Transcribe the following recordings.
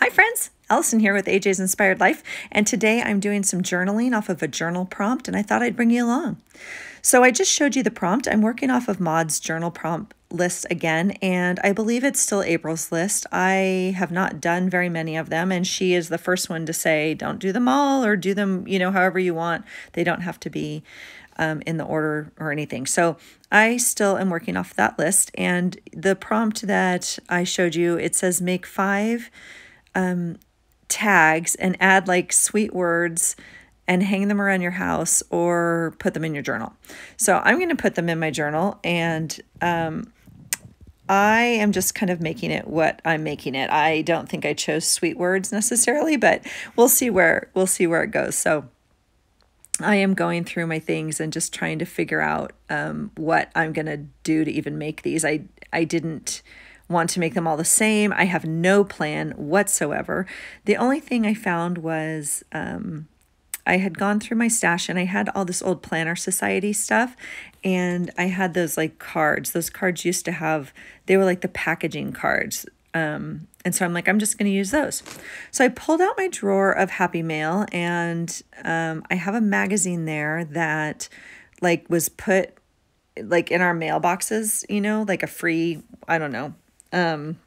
Hi, friends. Allison here with AJ's Inspired Life, and today I'm doing some journaling off of a journal prompt, and I thought I'd bring you along. So I just showed you the prompt. I'm working off of Maud's journal prompt list again, and I believe it's still April's list. I have not done very many of them, and she is the first one to say, don't do them all or do them, you know, however you want. They don't have to be um, in the order or anything. So I still am working off that list, and the prompt that I showed you, it says make five um, tags and add like sweet words and hang them around your house or put them in your journal. So I'm going to put them in my journal and um, I am just kind of making it what I'm making it. I don't think I chose sweet words necessarily, but we'll see where we'll see where it goes. So I am going through my things and just trying to figure out um, what I'm going to do to even make these. I I didn't want to make them all the same. I have no plan whatsoever. The only thing I found was um, I had gone through my stash and I had all this old Planner Society stuff. And I had those like cards. Those cards used to have, they were like the packaging cards. Um, and so I'm like, I'm just going to use those. So I pulled out my drawer of Happy Mail and um, I have a magazine there that like was put like in our mailboxes, you know, like a free, I don't know, um,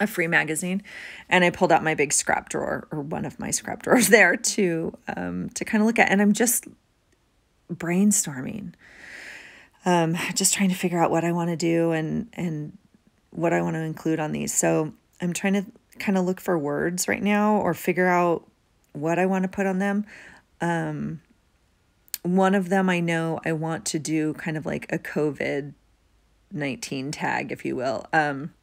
a free magazine and I pulled out my big scrap drawer or one of my scrap drawers there to um, to kind of look at and I'm just brainstorming. Um, just trying to figure out what I want to do and and what I want to include on these. So I'm trying to kind of look for words right now or figure out what I want to put on them. Um, one of them I know I want to do kind of like a COVID 19 tag, if you will. Um,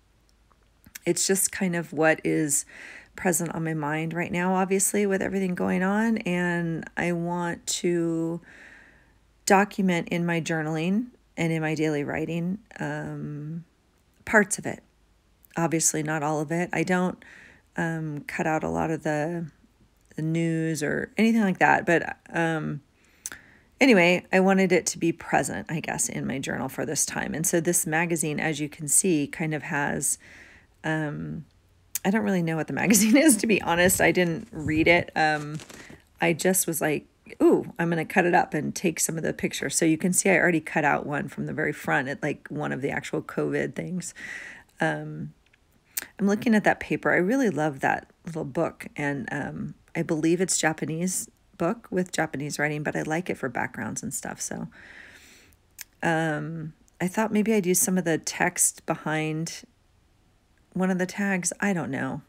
it's just kind of what is present on my mind right now, obviously, with everything going on. And I want to document in my journaling and in my daily writing um, parts of it. Obviously, not all of it. I don't um, cut out a lot of the, the news or anything like that, but um, Anyway, I wanted it to be present, I guess, in my journal for this time. And so this magazine, as you can see, kind of has, um, I don't really know what the magazine is, to be honest. I didn't read it. Um, I just was like, ooh, I'm going to cut it up and take some of the pictures. So you can see I already cut out one from the very front at like one of the actual COVID things. Um, I'm looking at that paper. I really love that little book. And um, I believe it's Japanese book with Japanese writing, but I like it for backgrounds and stuff. So um, I thought maybe I'd use some of the text behind one of the tags. I don't know.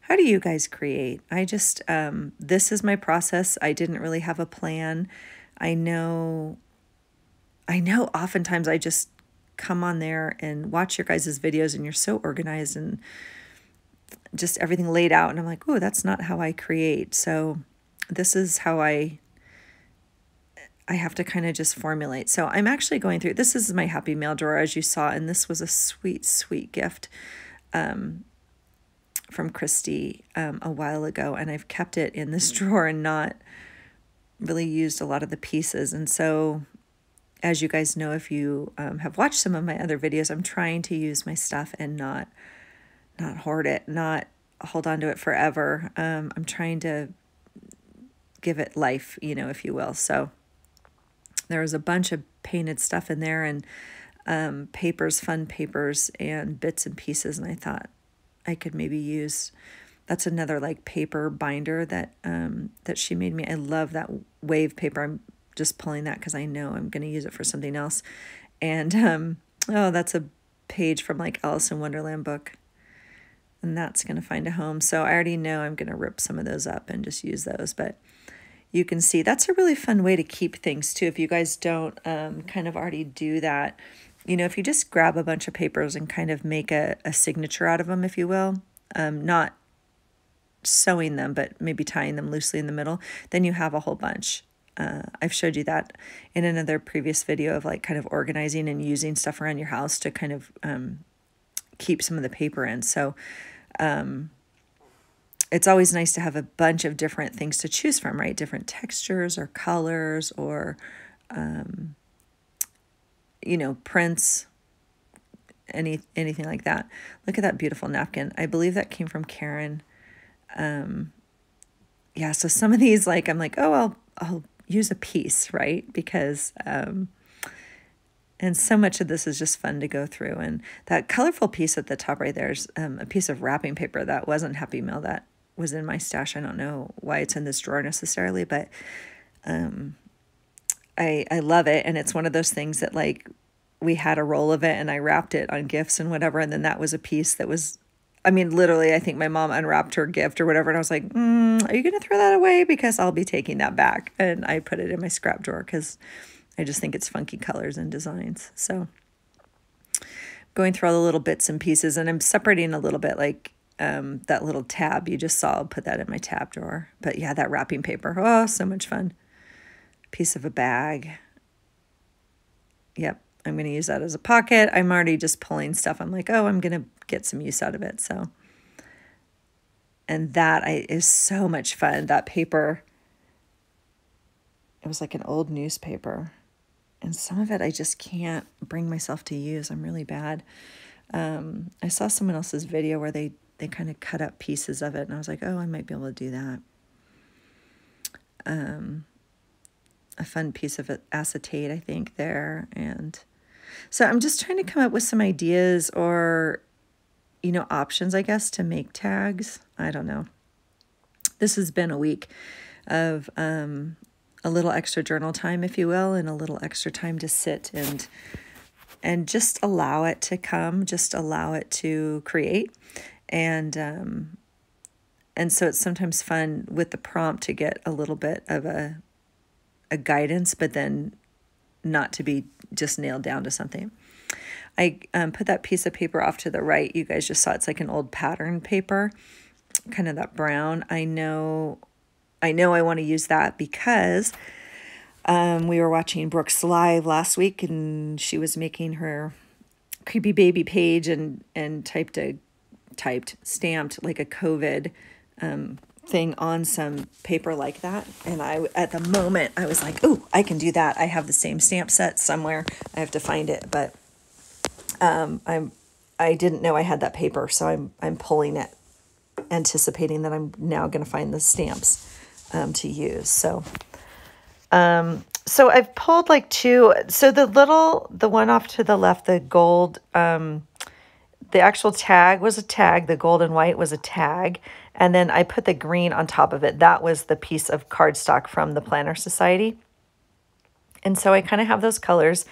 How do you guys create? I just, um, this is my process. I didn't really have a plan. I know, I know oftentimes I just come on there and watch your guys' videos and you're so organized and just everything laid out. And I'm like, oh, that's not how I create. So this is how I I have to kind of just formulate. So I'm actually going through, this is my happy mail drawer as you saw, and this was a sweet, sweet gift um, from Christy um, a while ago, and I've kept it in this drawer and not really used a lot of the pieces. And so as you guys know, if you um, have watched some of my other videos, I'm trying to use my stuff and not not hoard it, not hold on to it forever. Um, I'm trying to give it life, you know, if you will. So there was a bunch of painted stuff in there and um, papers, fun papers, and bits and pieces. And I thought I could maybe use. That's another like paper binder that um, that she made me. I love that wave paper. I'm just pulling that because I know I'm going to use it for something else. And um, oh, that's a page from like Alice in Wonderland book and that's going to find a home. So I already know I'm going to rip some of those up and just use those. But you can see that's a really fun way to keep things too. If you guys don't um, kind of already do that, you know, if you just grab a bunch of papers and kind of make a, a signature out of them, if you will, um, not sewing them, but maybe tying them loosely in the middle, then you have a whole bunch. Uh, I've showed you that in another previous video of like kind of organizing and using stuff around your house to kind of um, keep some of the paper in. So um, it's always nice to have a bunch of different things to choose from, right? Different textures or colors or, um, you know, prints. any anything like that. Look at that beautiful napkin. I believe that came from Karen. Um, yeah, so some of these, like, I'm like, oh, I'll, I'll use a piece, right? Because, um, and so much of this is just fun to go through. And that colorful piece at the top right there is um, a piece of wrapping paper that wasn't Happy Mail that was in my stash. I don't know why it's in this drawer necessarily, but um, I I love it. And it's one of those things that like we had a roll of it and I wrapped it on gifts and whatever. And then that was a piece that was, I mean, literally, I think my mom unwrapped her gift or whatever. And I was like, mm, are you going to throw that away? Because I'll be taking that back. And I put it in my scrap drawer because I just think it's funky colors and designs. So going through all the little bits and pieces and I'm separating a little bit like um, that little tab you just saw. I'll put that in my tab drawer. But yeah, that wrapping paper. Oh, so much fun. Piece of a bag. Yep, I'm going to use that as a pocket. I'm already just pulling stuff. I'm like, oh, I'm going to get some use out of it. So, and that I, is so much fun. That paper, it was like an old newspaper and some of it I just can't bring myself to use. I'm really bad. Um, I saw someone else's video where they they kind of cut up pieces of it, and I was like, oh, I might be able to do that. Um, a fun piece of acetate, I think, there, and so I'm just trying to come up with some ideas or, you know, options, I guess, to make tags. I don't know. This has been a week of um, a little extra journal time, if you will, and a little extra time to sit and and just allow it to come, just allow it to create. And um, and so it's sometimes fun with the prompt to get a little bit of a a guidance, but then not to be just nailed down to something. I um, put that piece of paper off to the right. You guys just saw it's like an old pattern paper, kind of that brown. I know I know I want to use that because um, we were watching Brooks Live last week and she was making her creepy baby page and, and typed a typed stamped like a COVID um, thing on some paper like that. And I, at the moment, I was like, oh, I can do that. I have the same stamp set somewhere. I have to find it, but um, I'm, I didn't know I had that paper, so I'm, I'm pulling it, anticipating that I'm now going to find the stamps um, to use. So, um, so I've pulled like two. So the little, the one off to the left, the gold, um, the actual tag was a tag. The gold and white was a tag. And then I put the green on top of it. That was the piece of cardstock from the Planner Society. And so I kind of have those colors.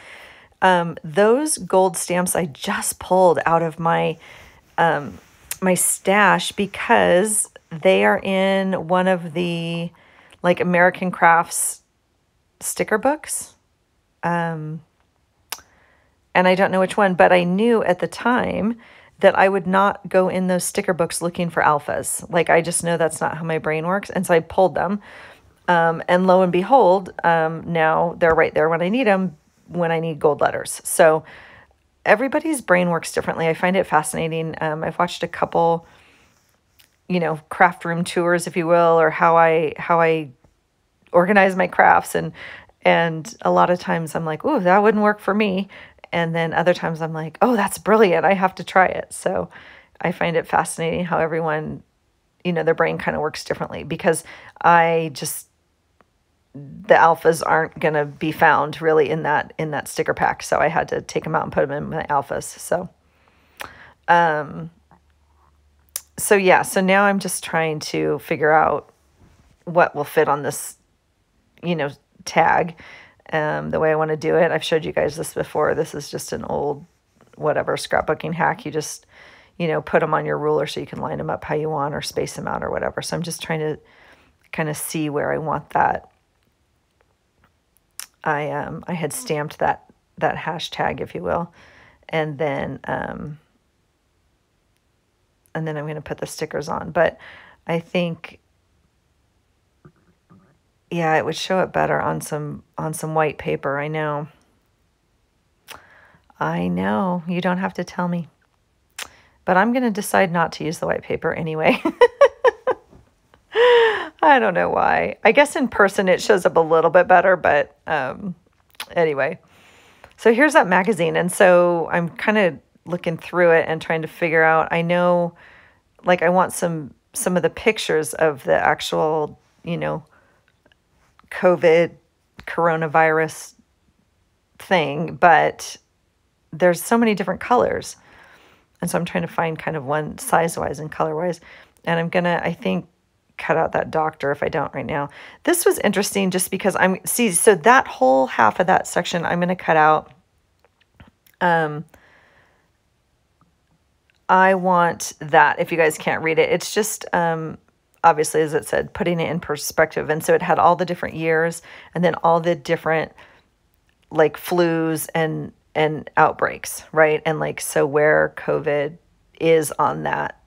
Um, those gold stamps I just pulled out of my um, my stash because they are in one of the like American Crafts sticker books. Um, and I don't know which one, but I knew at the time that I would not go in those sticker books looking for alphas. Like, I just know that's not how my brain works. And so I pulled them. Um, and lo and behold, um, now they're right there when I need them, when I need gold letters. So everybody's brain works differently. I find it fascinating. Um, I've watched a couple you know craft room tours if you will or how i how i organize my crafts and and a lot of times i'm like oh that wouldn't work for me and then other times i'm like oh that's brilliant. I have to try it. So i find it fascinating how everyone you know their brain kind of works differently because i just the alphas aren't going to be found really in that in that sticker pack. So i had to take them out and put them in my alphas. So um so yeah, so now I'm just trying to figure out what will fit on this, you know, tag, um, the way I want to do it. I've showed you guys this before. This is just an old, whatever, scrapbooking hack. You just, you know, put them on your ruler so you can line them up how you want or space them out or whatever. So I'm just trying to kind of see where I want that. I um I had stamped that that hashtag, if you will, and then um and then I'm going to put the stickers on. But I think, yeah, it would show it better on some on some white paper. I know. I know. You don't have to tell me. But I'm going to decide not to use the white paper anyway. I don't know why. I guess in person it shows up a little bit better, but um, anyway. So here's that magazine. And so I'm kind of looking through it and trying to figure out. I know, like, I want some some of the pictures of the actual, you know, COVID coronavirus thing, but there's so many different colors. And so I'm trying to find kind of one size wise and color wise. And I'm going to, I think, cut out that doctor if I don't right now. This was interesting just because I'm, see, so that whole half of that section I'm going to cut out. Um, I want that if you guys can't read it. It's just, um, obviously, as it said, putting it in perspective. And so it had all the different years and then all the different like flus and and outbreaks, right? And like so where COVID is on that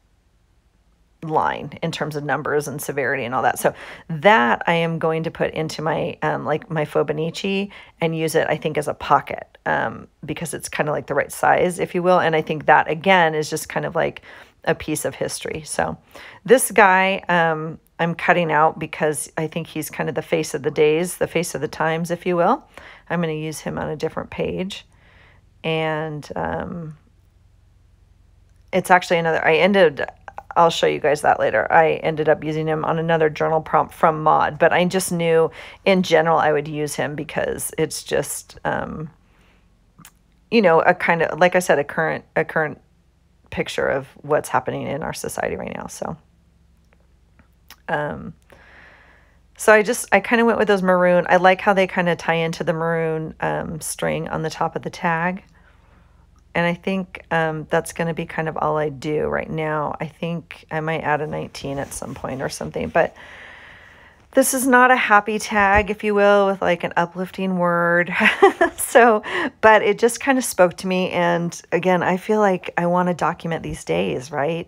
line in terms of numbers and severity and all that. So that I am going to put into my um, like my Hobonichi and use it I think as a pocket um, because it's kind of like the right size, if you will. And I think that again is just kind of like a piece of history. So this guy um, I'm cutting out because I think he's kind of the face of the days, the face of the times, if you will. I'm going to use him on a different page. And um, it's actually another, I ended, I'll show you guys that later. I ended up using him on another journal prompt from Maud, but I just knew in general I would use him because it's just, um, you know, a kind of, like I said, a current, a current picture of what's happening in our society right now. So, um, so I just, I kind of went with those maroon. I like how they kind of tie into the maroon um, string on the top of the tag. And I think um, that's going to be kind of all I do right now. I think I might add a 19 at some point or something. But this is not a happy tag, if you will, with like an uplifting word. so, but it just kind of spoke to me. And again, I feel like I want to document these days, right?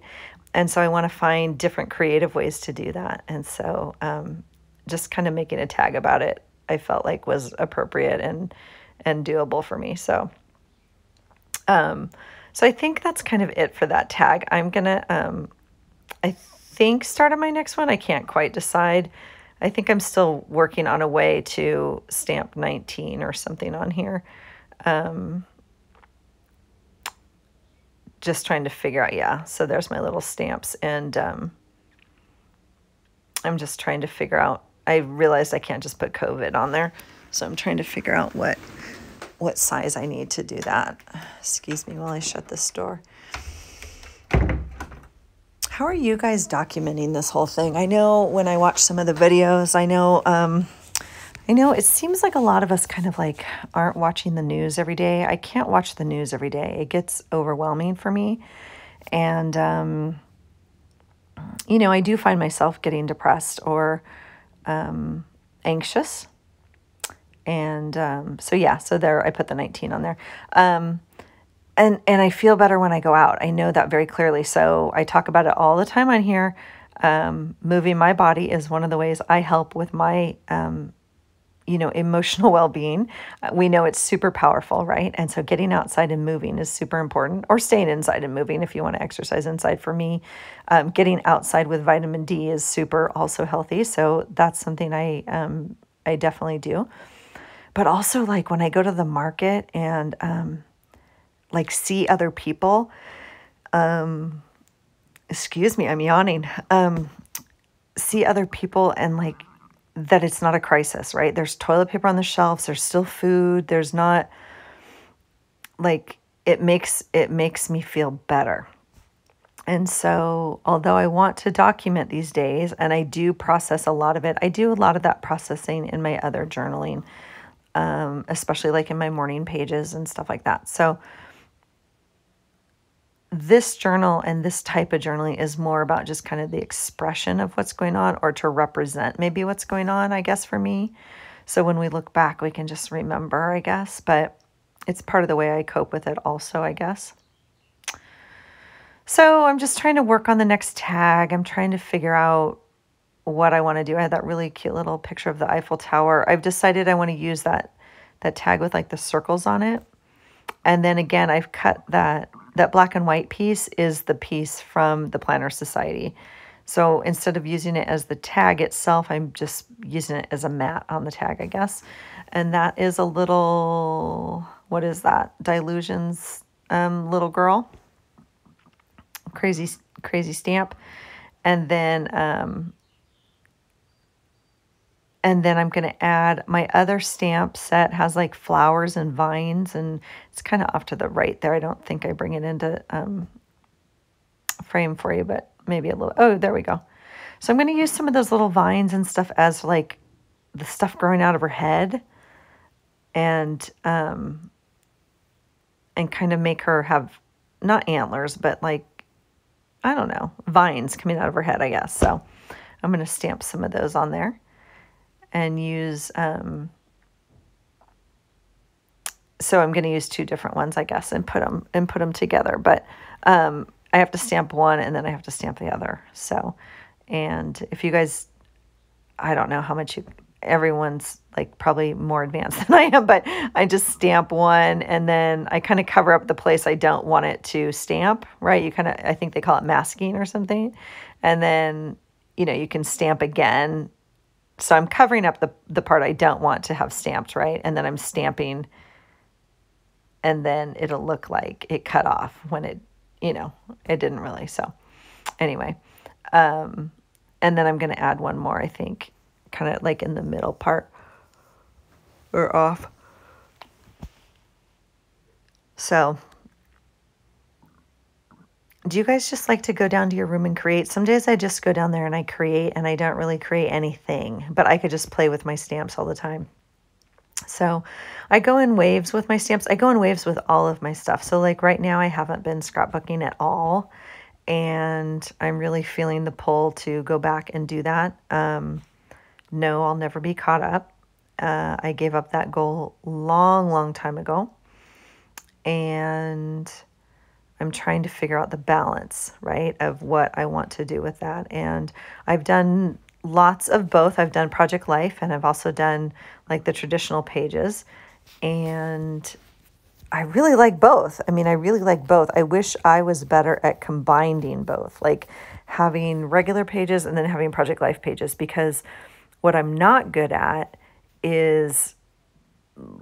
And so I want to find different creative ways to do that. And so um, just kind of making a tag about it I felt like was appropriate and and doable for me. So um so I think that's kind of it for that tag. I'm going to um I think start on my next one. I can't quite decide. I think I'm still working on a way to stamp 19 or something on here. Um just trying to figure out yeah so there's my little stamps and um, i'm just trying to figure out I realized I can't just put COVID on there. So I'm trying to figure out what what size I need to do that. Excuse me while I shut this door. How are you guys documenting this whole thing? I know when I watch some of the videos, I know um, I know it seems like a lot of us kind of like aren't watching the news every day. I can't watch the news every day. It gets overwhelming for me. And um, you know, I do find myself getting depressed or um, anxious. And um, so, yeah, so there I put the 19 on there. Um, and, and I feel better when I go out. I know that very clearly. So I talk about it all the time on here. Um, moving my body is one of the ways I help with my um, you know, emotional well being. Uh, we know it's super powerful, right? And so getting outside and moving is super important, or staying inside and moving if you want to exercise inside. For me, um, getting outside with vitamin D is super also healthy. So that's something I, um, I definitely do. But also, like when I go to the market and um, like see other people, um, excuse me, I'm yawning. Um, see other people and like that it's not a crisis, right? There's toilet paper on the shelves, there's still food, there's not like it makes it makes me feel better. And so, although I want to document these days and I do process a lot of it, I do a lot of that processing in my other journaling, um, especially like in my morning pages and stuff like that. So, this journal and this type of journaling is more about just kind of the expression of what's going on or to represent maybe what's going on, I guess, for me. So when we look back, we can just remember, I guess, but it's part of the way I cope with it, also, I guess. So I'm just trying to work on the next tag. I'm trying to figure out what I want to do. I had that really cute little picture of the Eiffel Tower. I've decided I want to use that that tag with like the circles on it. And then again, I've cut that that black and white piece is the piece from the Planner Society. So instead of using it as the tag itself, I'm just using it as a mat on the tag, I guess. And that is a little, what is that? Dylusions um, little girl. Crazy, crazy stamp. And then, um, and then I'm going to add my other stamp set has like flowers and vines and it's kind of off to the right there. I don't think I bring it into um, frame for you, but maybe a little. Oh, there we go. So I'm going to use some of those little vines and stuff as like the stuff growing out of her head and um, and kind of make her have not antlers, but like I don't know, vines coming out of her head, I guess. So I'm going to stamp some of those on there and use, um, so I'm going to use two different ones, I guess, and put them and put them together. But um, I have to stamp one and then I have to stamp the other. So, and if you guys, I don't know how much you, everyone's like probably more advanced than I am, but I just stamp one and then I kind of cover up the place I don't want it to stamp, right? You kind of, I think they call it masking or something. And then, you know, you can stamp again. So I'm covering up the, the part I don't want to have stamped, right? And then I'm stamping and then it'll look like it cut off when it, you know, it didn't really. So anyway, um, and then I'm going to add one more, I think, kind of like in the middle part or off. So, do you guys just like to go down to your room and create? Some days I just go down there and I create and I don't really create anything, but I could just play with my stamps all the time. So I go in waves with my stamps. I go in waves with all of my stuff. So, like right now, I haven't been scrapbooking at all. And I'm really feeling the pull to go back and do that. Um, no, I'll never be caught up. Uh, I gave up that goal long, long time ago. And I'm trying to figure out the balance, right, of what I want to do with that. And I've done lots of both. I've done Project Life and I've also done like the traditional pages. And I really like both. I mean, I really like both. I wish I was better at combining both, like having regular pages and then having Project Life pages because what I'm not good at is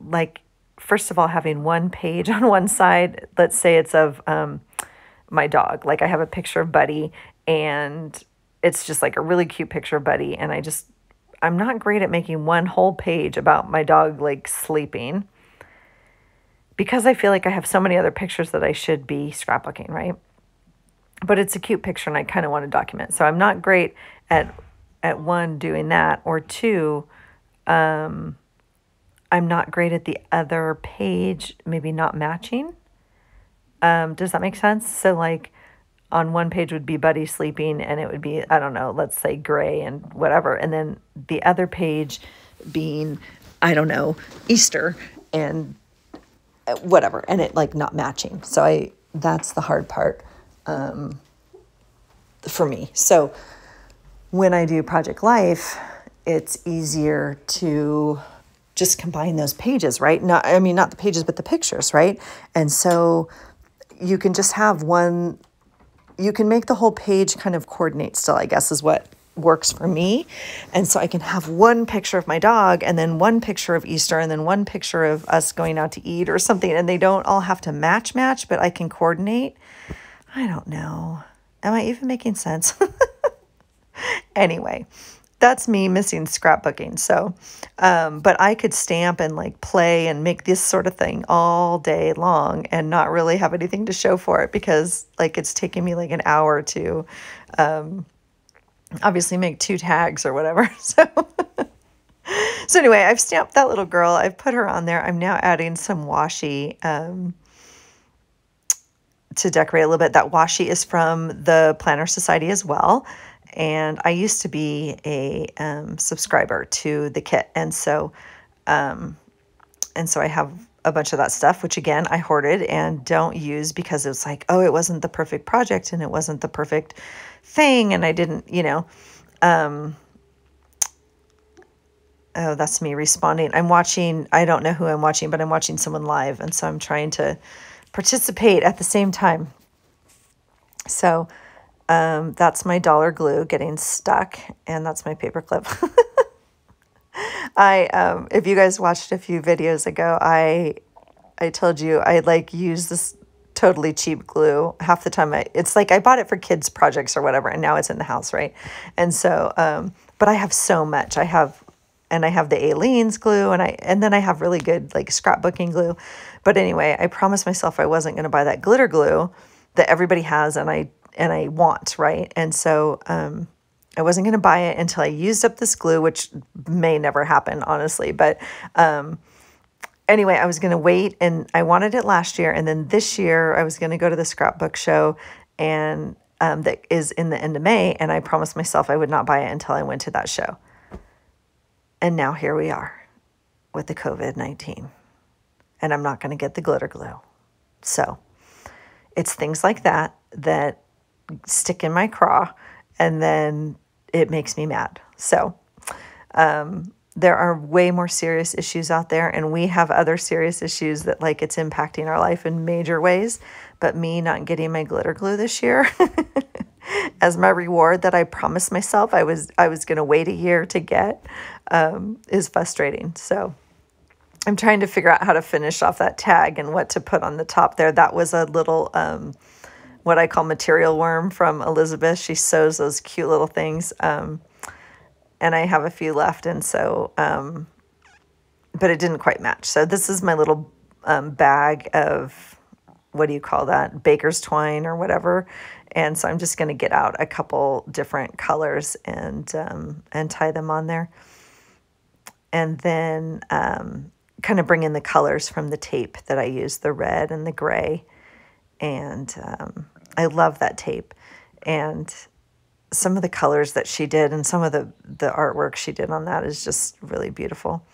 like, first of all, having one page on one side. Let's say it's of um, my dog. Like I have a picture of Buddy and it's just like a really cute picture of Buddy. And I just, I'm not great at making one whole page about my dog like sleeping because I feel like I have so many other pictures that I should be scrapbooking, right? But it's a cute picture and I kind of want to document. So I'm not great at at one doing that or two um, i'm not great at the other page maybe not matching. Um, does that make sense? So like on one page would be buddy sleeping and it would be i don't know let's say gray and whatever. And then the other page being i don't know easter and uh, whatever and it like not matching. So i that's the hard part um, for me. So when I do Project Life, it's easier to just combine those pages, right? Not I mean not the pages but the pictures, right? And so you can just have one you can make the whole page kind of coordinate still, I guess is what works for me. And so I can have one picture of my dog and then one picture of Easter and then one picture of us going out to eat or something and they don't all have to match match, but I can coordinate. I don't know. Am I even making sense? anyway, that's me missing scrapbooking. So, um, but I could stamp and like play and make this sort of thing all day long and not really have anything to show for it because like it's taking me like an hour to um, obviously make two tags or whatever. So, so anyway, I've stamped that little girl. I've put her on there. I'm now adding some washi. Um, to decorate a little bit. That washi is from the Planner Society as well and I used to be a um, subscriber to the kit, and so um, and so I have a bunch of that stuff, which again I hoarded and don't use because it's like, oh, it wasn't the perfect project and it wasn't the perfect thing, and I didn't, you know. Um, oh, that's me responding. I'm watching. I don't know who I'm watching, but I'm watching someone live, and so I'm trying to participate at the same time. So um, that's my dollar glue getting stuck, and that's my paperclip. I, um, if you guys watched a few videos ago, I, I told you I like use this totally cheap glue. Half the time, I it's like I bought it for kids' projects or whatever, and now it's in the house, right? And so, um, but I have so much. I have, and I have the Aleene's glue, and I and then I have really good like scrapbooking glue. But anyway, I promised myself I wasn't going to buy that glitter glue that everybody has, and I and I want, right? And so, um, I wasn't going to buy it until I used up this glue, which may never happen, honestly. But um, anyway, I was going to wait and I wanted it last year. And then this year, I was going to go to the scrapbook show and um, that is in the end of May. And I promised myself I would not buy it until I went to that show. And now here we are with the COVID 19. And I'm not going to get the glitter glue. So it's things like that that stick in my craw and then it makes me mad. So, um, there are way more serious issues out there, and we have other serious issues that, like, it's impacting our life in major ways. But me not getting my glitter glue this year as my reward that I promised myself I was I was going to wait a year to get um, is frustrating. So I'm trying to figure out how to finish off that tag and what to put on the top there. That was a little. Um, what I call material worm from Elizabeth. She sews those cute little things. Um, and I have a few left. And so, um, but it didn't quite match. So this is my little um, bag of, what do you call that? Baker's twine or whatever. And so I'm just going to get out a couple different colors and, um, and tie them on there. And then um, kind of bring in the colors from the tape that I used, the red and the gray. And um, I love that tape. And some of the colors that she did and some of the the artwork she did on that is just really beautiful.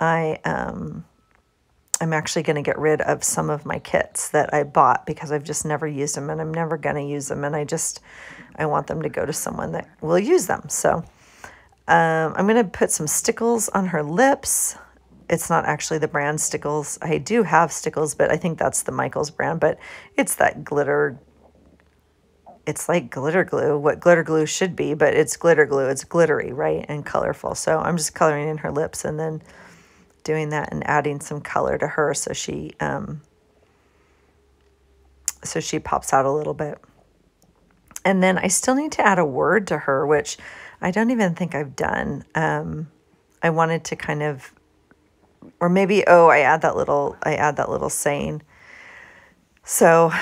I um I'm actually going to get rid of some of my kits that I bought because I've just never used them and I'm never going to use them and I just I want them to go to someone that will use them. So um, I'm going to put some stickles on her lips. It's not actually the brand Stickles. I do have Stickles, but I think that's the Michaels brand, but it's that glitter it's like glitter glue, what glitter glue should be, but it's glitter glue. It's glittery, right? And colorful. So I'm just coloring in her lips and then doing that and adding some color to her so she um, so she pops out a little bit. And then I still need to add a word to her, which I don't even think I've done. Um, I wanted to kind of, or maybe, oh, I add that little, I add that little saying. So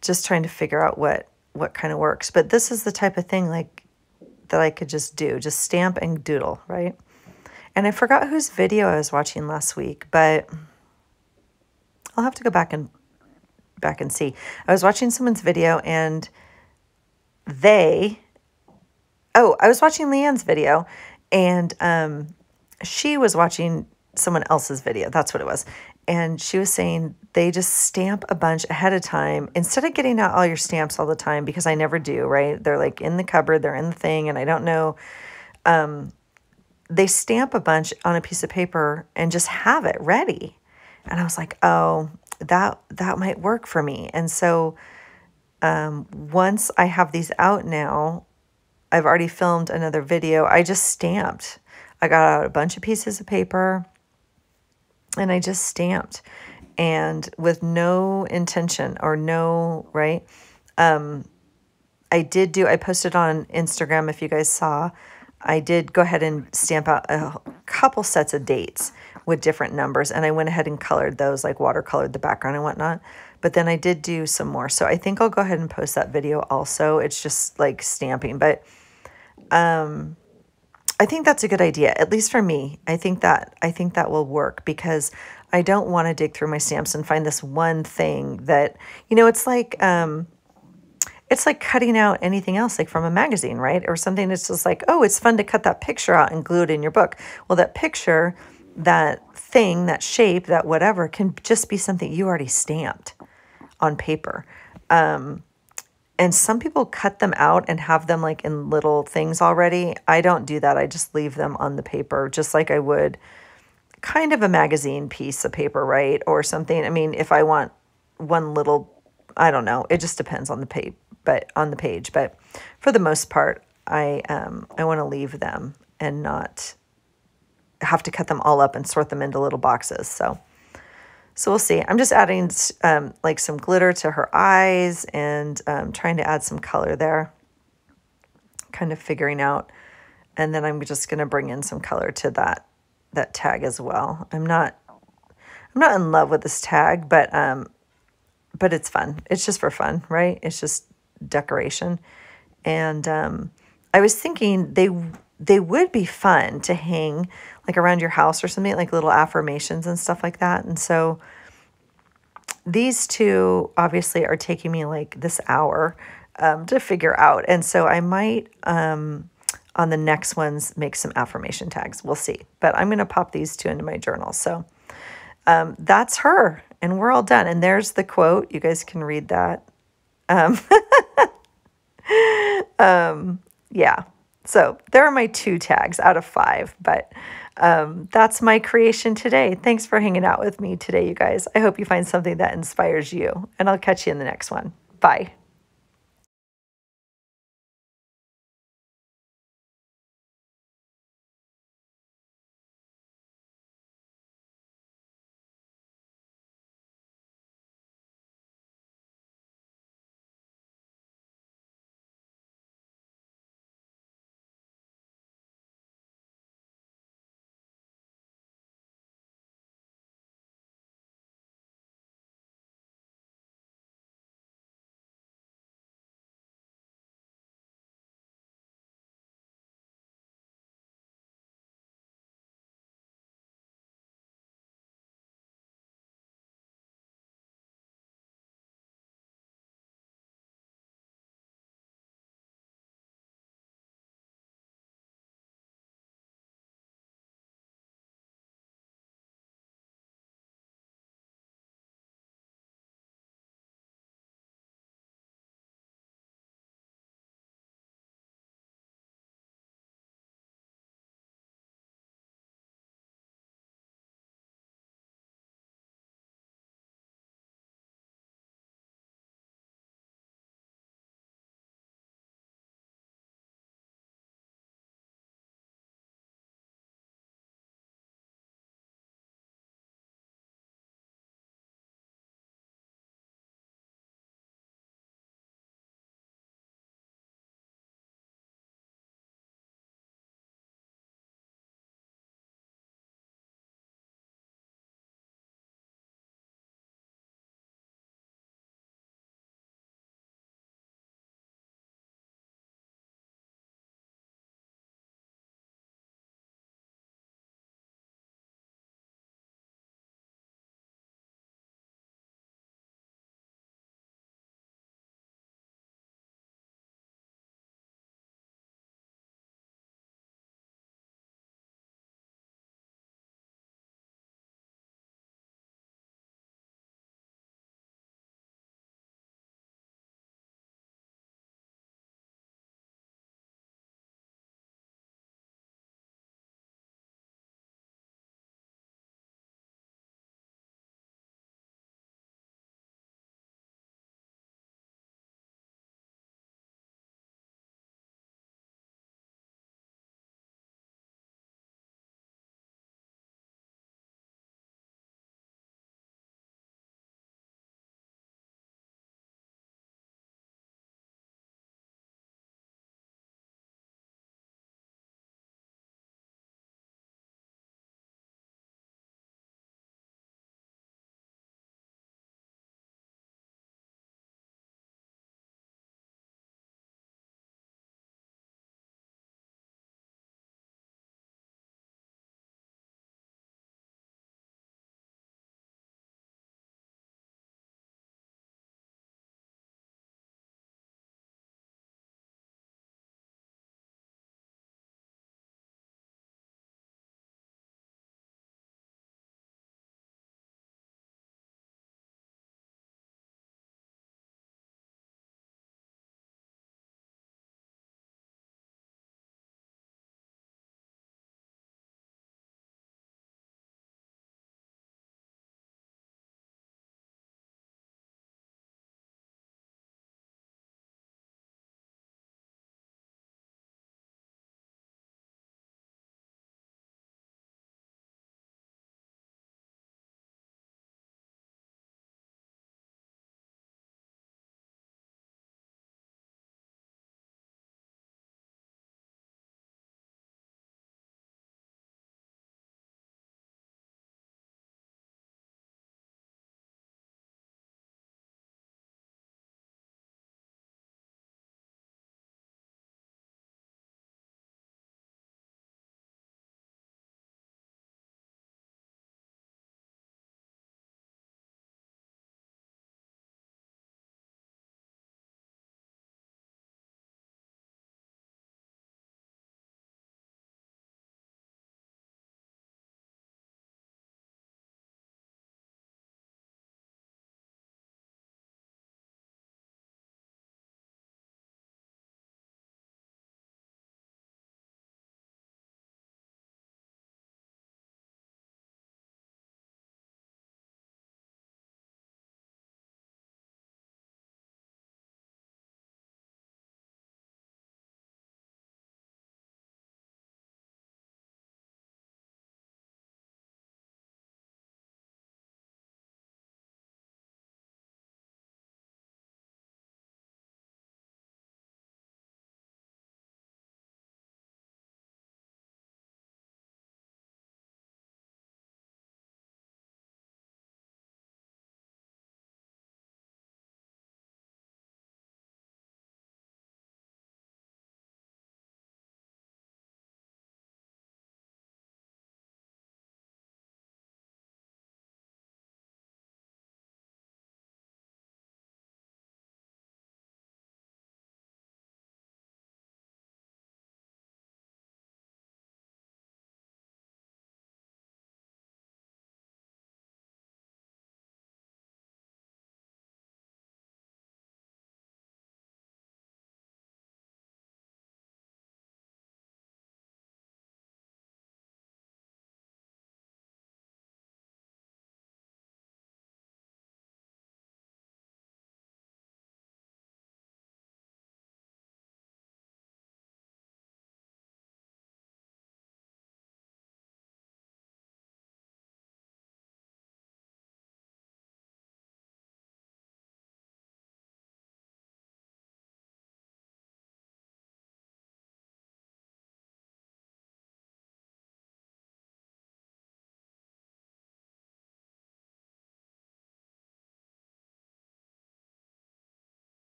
just trying to figure out what what kind of works. But this is the type of thing like that I could just do, just stamp and doodle, right? And I forgot whose video I was watching last week, but I'll have to go back and back and see. I was watching someone's video and they oh, I was watching Leanne's video and um she was watching someone else's video. That's what it was and she was saying they just stamp a bunch ahead of time instead of getting out all your stamps all the time because I never do, right? They're like in the cupboard, they're in the thing, and I don't know. Um, they stamp a bunch on a piece of paper and just have it ready. And I was like, oh, that that might work for me. And so um, once I have these out now, I've already filmed another video. I just stamped. I got out a bunch of pieces of paper and I just stamped and with no intention or no, right? Um, I did do, I posted on Instagram if you guys saw. I did go ahead and stamp out a couple sets of dates with different numbers, and I went ahead and colored those, like watercolored the background and whatnot. But then I did do some more. So I think I'll go ahead and post that video also. It's just like stamping, but um, I think that's a good idea, at least for me. I think that I think that will work because I don't want to dig through my stamps and find this one thing that you know. It's like um, it's like cutting out anything else, like from a magazine, right, or something. That's just like, oh, it's fun to cut that picture out and glue it in your book. Well, that picture, that thing, that shape, that whatever, can just be something you already stamped on paper. Um, and some people cut them out and have them like in little things already. I don't do that. I just leave them on the paper, just like I would kind of a magazine piece of paper, right? Or something. I mean, if I want one little, I don't know. It just depends on the page, but on the page. But for the most part, I um I want to leave them and not have to cut them all up and sort them into little boxes. So So we'll see. I'm just adding um, like some glitter to her eyes and um, trying to add some color there. Kind of figuring out. And then I'm just going to bring in some color to that that tag as well. I'm not I'm not in love with this tag, but um but it's fun. It's just for fun, right? It's just decoration. And um I was thinking they they would be fun to hang like around your house or something like little affirmations and stuff like that. And so these two obviously are taking me like this hour um, to figure out. And so I might um, on the next ones make some affirmation tags. We'll see. But I'm going to pop these two into my journal. So um, that's her. And we're all done. And there's the quote. You guys can read that. Um, um, yeah. So there are my two tags out of five, but um, that's my creation today. Thanks for hanging out with me today, you guys. I hope you find something that inspires you, and I'll catch you in the next one. Bye.